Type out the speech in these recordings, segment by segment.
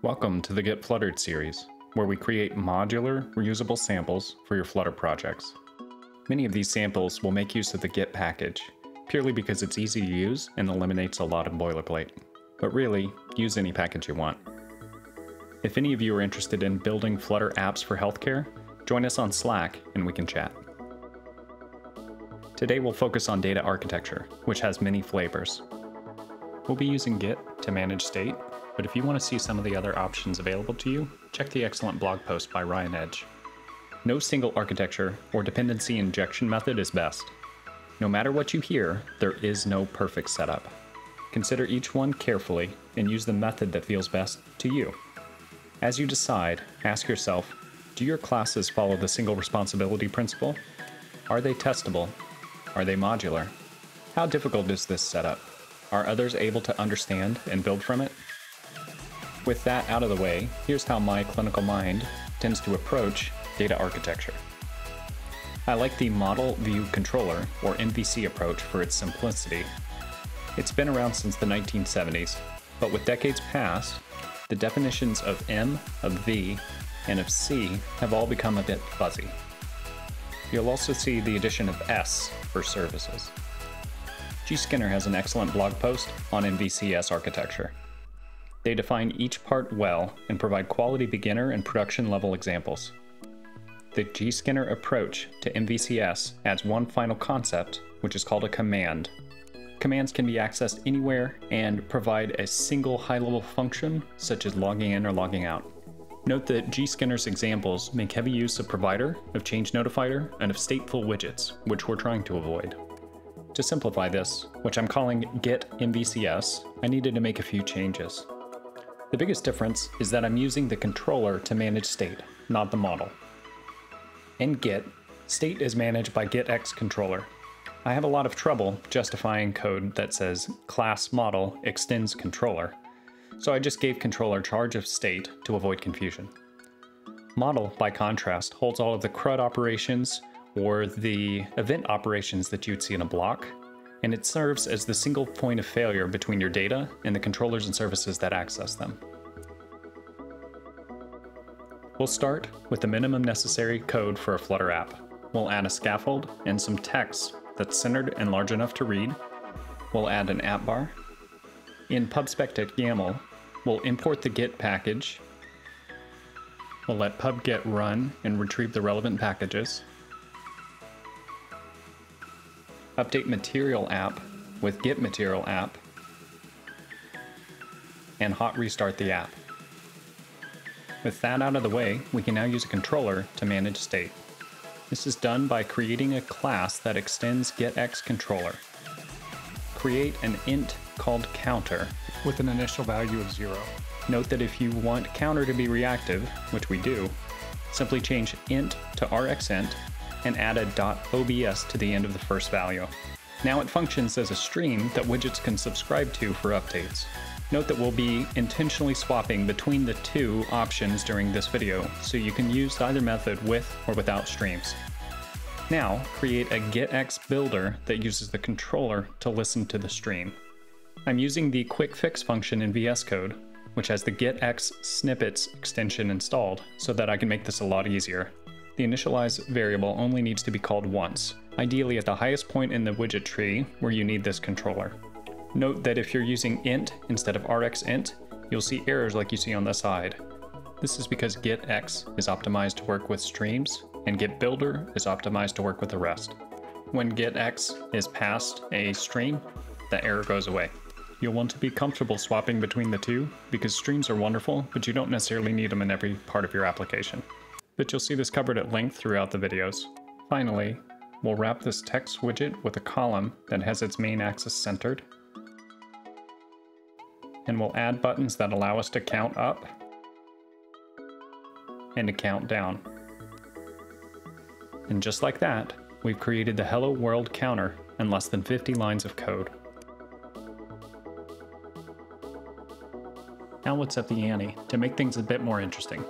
Welcome to the Get Fluttered series, where we create modular, reusable samples for your Flutter projects. Many of these samples will make use of the Get package, purely because it's easy to use and eliminates a lot of boilerplate. But really, use any package you want. If any of you are interested in building Flutter apps for healthcare, join us on Slack and we can chat. Today we'll focus on data architecture, which has many flavors. We'll be using Get to manage state, but if you want to see some of the other options available to you, check the excellent blog post by Ryan Edge. No single architecture or dependency injection method is best. No matter what you hear, there is no perfect setup. Consider each one carefully and use the method that feels best to you. As you decide, ask yourself, do your classes follow the single responsibility principle? Are they testable? Are they modular? How difficult is this setup? Are others able to understand and build from it? With that out of the way, here's how my clinical mind tends to approach data architecture. I like the Model View Controller, or MVC approach, for its simplicity. It's been around since the 1970s, but with decades past, the definitions of M, of V, and of C have all become a bit fuzzy. You'll also see the addition of S for services. G. Skinner has an excellent blog post on MVCS architecture. They define each part well and provide quality beginner and production level examples. The G-Skinner approach to MVCS adds one final concept, which is called a command. Commands can be accessed anywhere and provide a single high level function, such as logging in or logging out. Note that G-Skinner's examples make heavy use of provider, of change notifier, and of stateful widgets, which we're trying to avoid. To simplify this, which I'm calling Get MVCS, I needed to make a few changes. The biggest difference is that I'm using the controller to manage state, not the model. In Get, state is managed by GetX controller. I have a lot of trouble justifying code that says class model extends controller, so I just gave controller charge of state to avoid confusion. Model, by contrast, holds all of the CRUD operations or the event operations that you'd see in a BLoC, and it serves as the single point of failure between your data and the controllers and services that access them. We'll start with the minimum necessary code for a Flutter app. We'll add a scaffold and some text that's centered and large enough to read. We'll add an app bar. In pubspec.yaml, we'll import the get package. We'll let pubget run and retrieve the relevant packages. Update material app with GetMaterialApp, and hot restart the app. With that out of the way, we can now use a controller to manage state. This is done by creating a class that extends getX controller. Create an int called counter with an initial value of zero. Note that if you want counter to be reactive, which we do, simply change int to rxint and add a .obs to the end of the first value. Now it functions as a stream that widgets can subscribe to for updates. Note that we'll be intentionally swapping between the two options during this video, so you can use either method with or without streams. Now, create a getX builder that uses the controller to listen to the stream. I'm using the quick fix function in VS Code, which has the getX snippets extension installed, so that I can make this a lot easier. The initialize variable only needs to be called once, ideally at the highest point in the widget tree where you need this controller. Note that if you're using int instead of rxint, you'll see errors like you see on the side. This is because getX is optimized to work with streams, and getbuilder is optimized to work with the rest. When getX is passed a stream, the error goes away. You'll want to be comfortable swapping between the two, because streams are wonderful, but you don't necessarily need them in every part of your application but you'll see this covered at length throughout the videos. Finally, we'll wrap this text widget with a column that has its main axis centered. And we'll add buttons that allow us to count up and to count down. And just like that, we've created the Hello World counter in less than 50 lines of code. Now let's up the ante to make things a bit more interesting.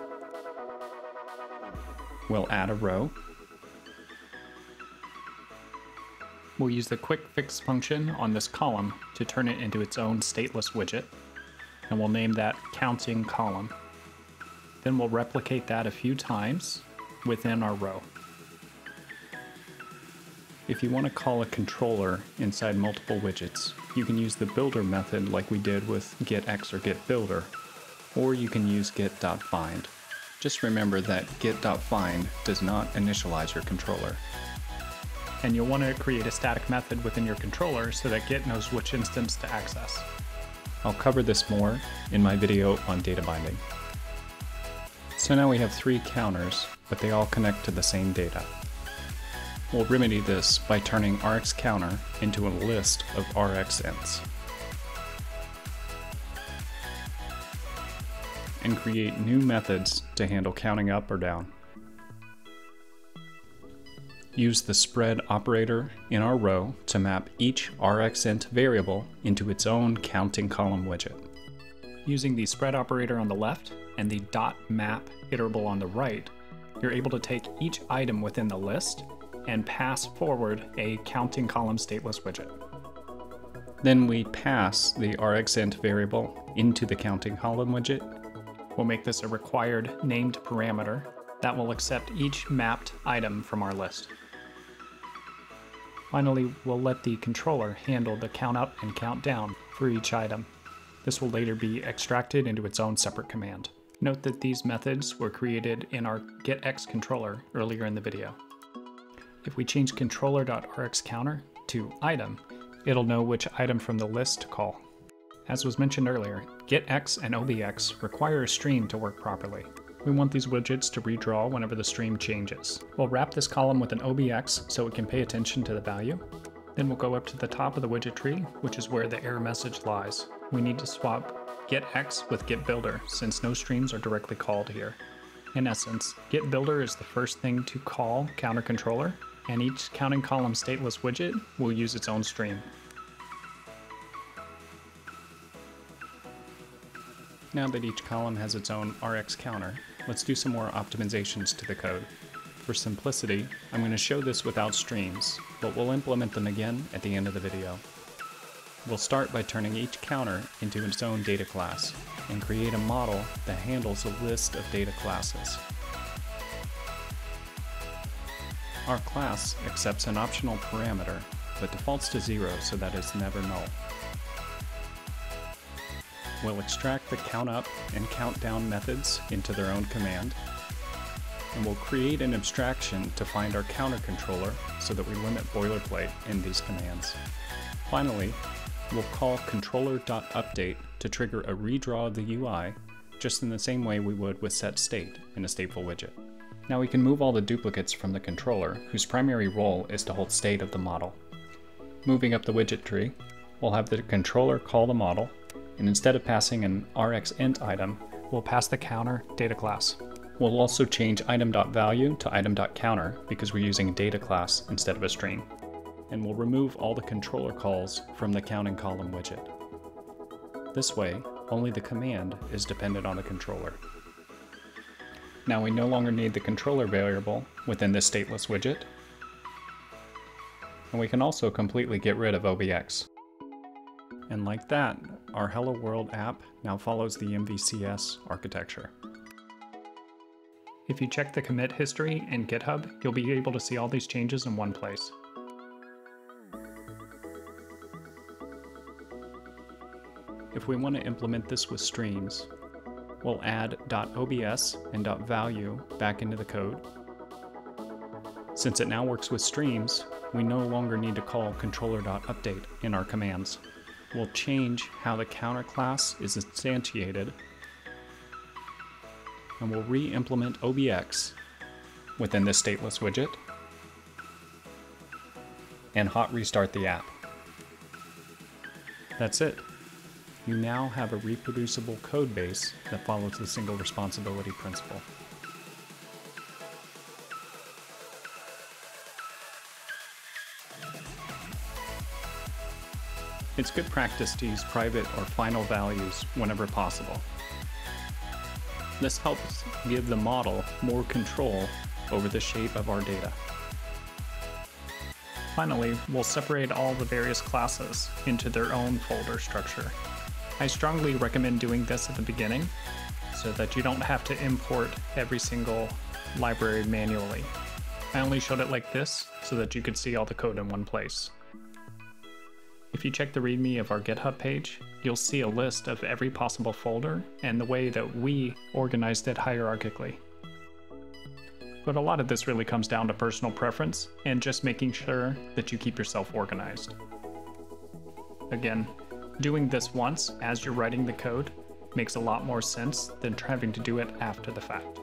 We'll add a row. We'll use the quick fix function on this column to turn it into its own stateless widget. and we'll name that counting column. Then we'll replicate that a few times within our row. If you want to call a controller inside multiple widgets, you can use the builder method like we did with getx or getBuilder, or you can use get.find. Just remember that get.find does not initialize your controller. And you'll want to create a static method within your controller so that Get knows which instance to access. I'll cover this more in my video on data binding. So now we have three counters, but they all connect to the same data. We'll remedy this by turning RxCounter into a list of RxInts. And create new methods to handle counting up or down. Use the spread operator in our row to map each RxInt variable into its own counting column widget. Using the spread operator on the left and the dot map iterable on the right, you're able to take each item within the list and pass forward a counting column stateless widget. Then we pass the RxInt variable into the counting column widget. We'll make this a required named parameter that will accept each mapped item from our list. Finally, we'll let the controller handle the count up and count down for each item. This will later be extracted into its own separate command. Note that these methods were created in our getx controller earlier in the video. If we change controller.rxcounter to item, it'll know which item from the list to call. As was mentioned earlier, getx and obx require a stream to work properly. We want these widgets to redraw whenever the stream changes. We'll wrap this column with an OBX so it can pay attention to the value. Then we'll go up to the top of the widget tree, which is where the error message lies. We need to swap getx with getBuilder since no streams are directly called here. In essence, getBuilder is the first thing to call counter controller, and each counting column stateless widget will use its own stream. Now that each column has its own Rx counter, let's do some more optimizations to the code. For simplicity, I'm going to show this without streams, but we'll implement them again at the end of the video. We'll start by turning each counter into its own data class, and create a model that handles a list of data classes. Our class accepts an optional parameter, but defaults to zero so that it's never null. We'll extract the count up and count down methods into their own command, and we'll create an abstraction to find our counter controller so that we limit boilerplate in these commands. Finally, we'll call controller.update to trigger a redraw of the UI just in the same way we would with setState in a stateful widget. Now we can move all the duplicates from the controller, whose primary role is to hold state of the model. Moving up the widget tree, we'll have the controller call the model, and instead of passing an rxint item, we'll pass the counter data class. We'll also change item.value to item.counter because we're using a data class instead of a stream. And we'll remove all the controller calls from the counting column widget. This way, only the command is dependent on the controller. Now we no longer need the controller variable within this stateless widget. And we can also completely get rid of OBX. And like that, our Hello World app now follows the MVCS architecture. If you check the commit history in GitHub, you'll be able to see all these changes in one place. If we want to implement this with streams, we'll add .obs and .value back into the code. Since it now works with streams, we no longer need to call controller.update in our commands will change how the counter class is instantiated and we'll re-implement OBX within this stateless widget and hot restart the app. That's it. You now have a reproducible code base that follows the single responsibility principle. It's good practice to use private or final values whenever possible. This helps give the model more control over the shape of our data. Finally, we'll separate all the various classes into their own folder structure. I strongly recommend doing this at the beginning so that you don't have to import every single library manually. I only showed it like this so that you could see all the code in one place. If you check the README of our GitHub page, you'll see a list of every possible folder and the way that we organized it hierarchically. But a lot of this really comes down to personal preference and just making sure that you keep yourself organized. Again, doing this once as you're writing the code makes a lot more sense than having to do it after the fact.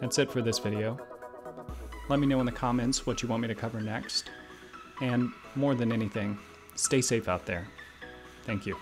That's it for this video. Let me know in the comments what you want me to cover next. And more than anything, stay safe out there. Thank you.